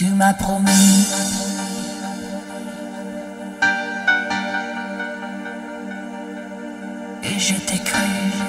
Tu m'as promis. Et je t'ai cru.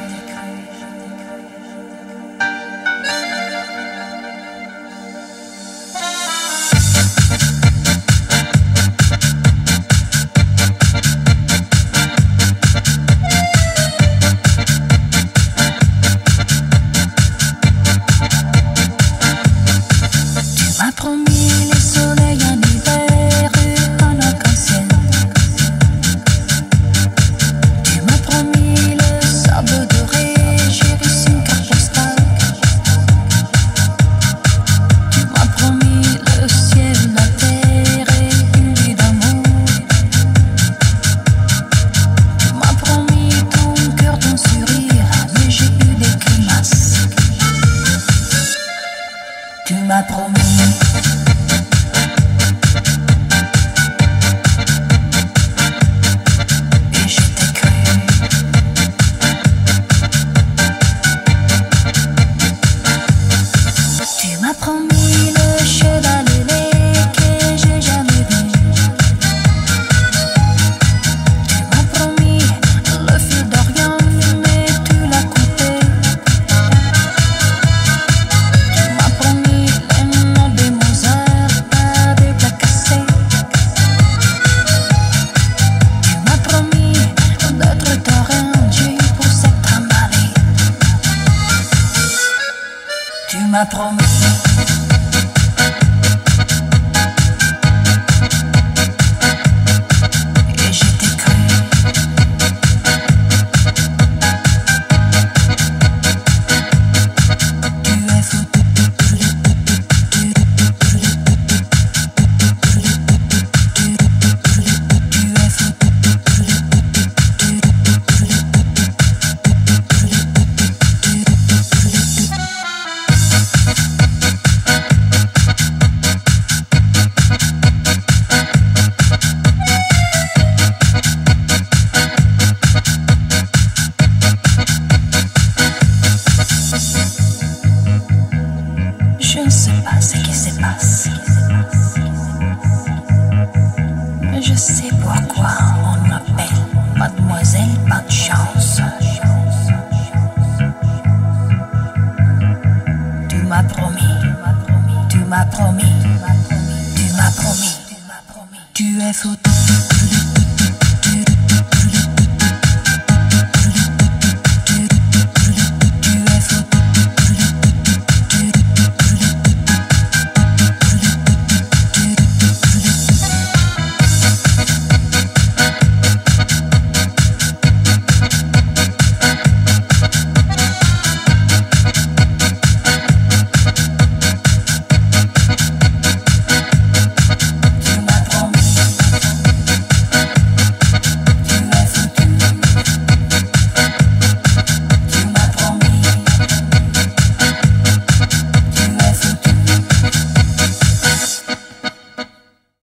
m'a promis. la promesse. らそと